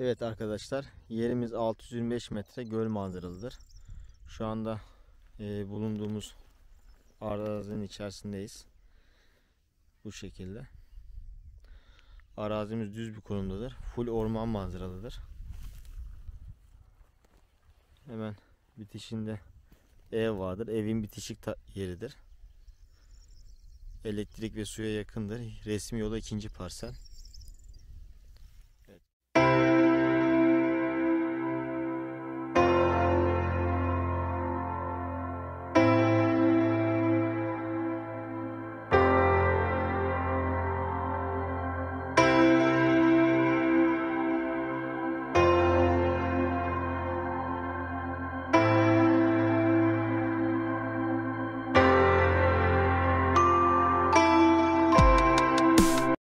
Evet arkadaşlar yerimiz 625 metre göl manzaralıdır. Şu anda e, bulunduğumuz arazinin içerisindeyiz. Bu şekilde. Arazimiz düz bir konumdadır. Full orman manzaralıdır. Hemen bitişinde ev vardır. Evin bitişik yeridir. Elektrik ve suya yakındır. Resmi yola ikinci parsel.